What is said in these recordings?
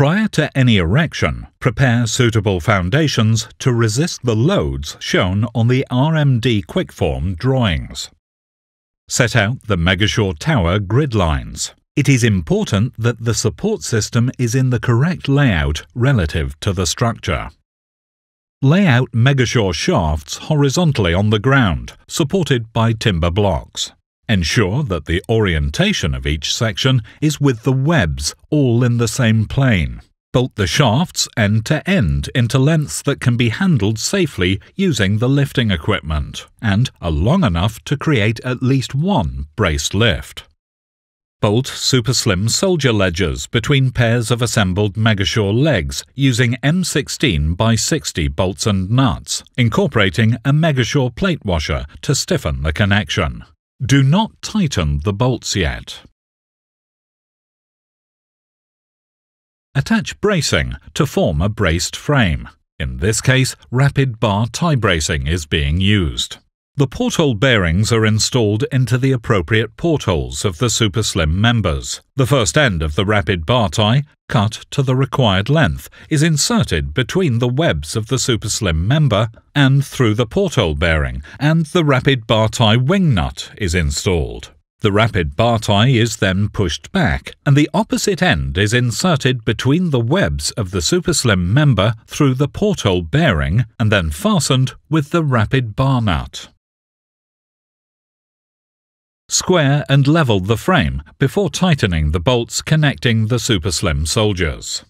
Prior to any erection, prepare suitable foundations to resist the loads shown on the RMD Kwikform drawings. Set out the Megashor Tower grid lines. It is important that the support system is in the correct layout relative to the structure. Lay out Megashor shafts horizontally on the ground, supported by timber blocks. Ensure that the orientation of each section is with the webs all in the same plane. Bolt the shafts end to end into lengths that can be handled safely using the lifting equipment, and are long enough to create at least one braced lift. Bolt super slim soldier ledgers between pairs of assembled Megashor legs using M16 by 60 bolts and nuts, incorporating a Megashor plate washer to stiffen the connection. Do not tighten the bolts yet. Attach bracing to form a braced frame. In this case, rapid bar tie bracing is being used. The porthole bearings are installed into the appropriate portholes of the super slim members. The first end of the rapid bar tie, cut to the required length, is inserted between the webs of the super slim member and through the porthole bearing, and the rapid bar tie wing nut is installed. The rapid bar tie is then pushed back, and the opposite end is inserted between the webs of the super slim member through the porthole bearing and then fastened with the rapid bar nut. Square and level the frame before tightening the bolts connecting the super slim soldiers.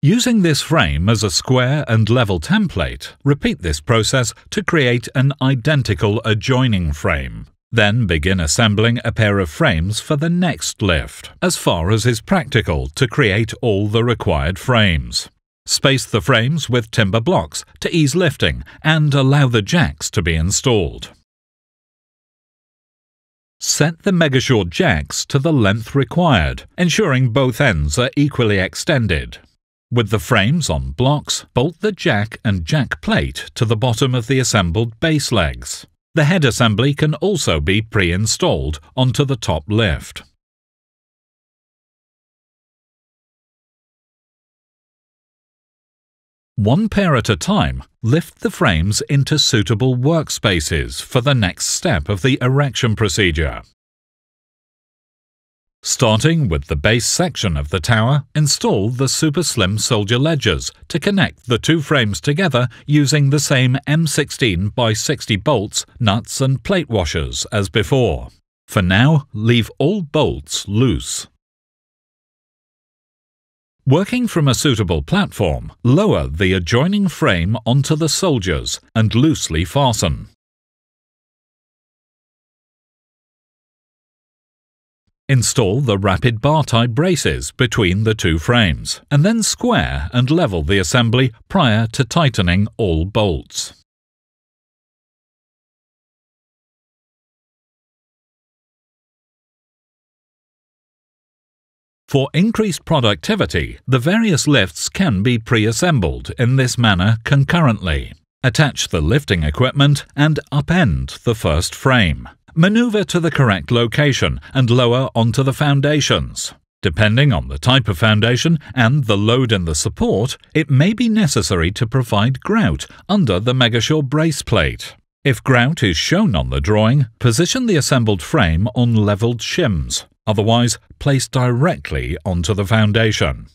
Using this frame as a square and level template, repeat this process to create an identical adjoining frame. Then begin assembling a pair of frames for the next lift, as far as is practical to create all the required frames. Space the frames with timber blocks to ease lifting and allow the jacks to be installed. Set the Megashor jacks to the length required, ensuring both ends are equally extended. With the frames on blocks, bolt the jack and jack plate to the bottom of the assembled base legs. The head assembly can also be pre-installed onto the top lift. One pair at a time, lift the frames into suitable workspaces for the next step of the erection procedure. Starting with the base section of the tower, install the super slim soldier ledgers to connect the two frames together using the same M16 by 60 bolts, nuts and plate washers as before. For now, leave all bolts loose. Working from a suitable platform, lower the adjoining frame onto the soldiers and loosely fasten. Install the rapid bar tie braces between the two frames, and then square and level the assembly prior to tightening all bolts. For increased productivity, the various lifts can be pre-assembled in this manner concurrently. Attach the lifting equipment and upend the first frame. Maneuver to the correct location and lower onto the foundations. Depending on the type of foundation and the load in the support, it may be necessary to provide grout under the Megashor brace plate. If grout is shown on the drawing, position the assembled frame on levelled shims, otherwise place directly onto the foundation.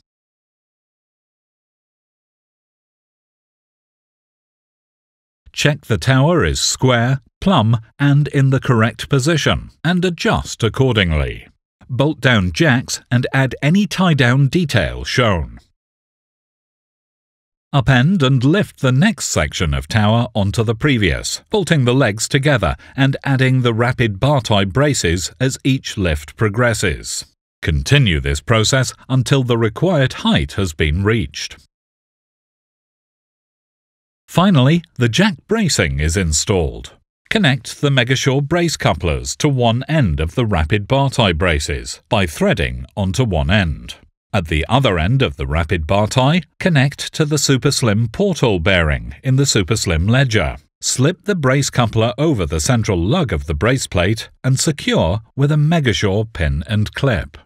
Check the tower is square, plumb and in the correct position, and adjust accordingly. Bolt down jacks and add any tie-down detail shown. Upend and lift the next section of tower onto the previous, bolting the legs together and adding the rapid bar tie braces as each lift progresses. Continue this process until the required height has been reached. Finally, the jack bracing is installed. Connect the Megashor brace couplers to one end of the rapid bar tie braces by threading onto one end. At the other end of the rapid bar tie, connect to the Super Slim porthole bearing in the Super Slim ledger. Slip the brace coupler over the central lug of the brace plate and secure with a Megashor pin and clip.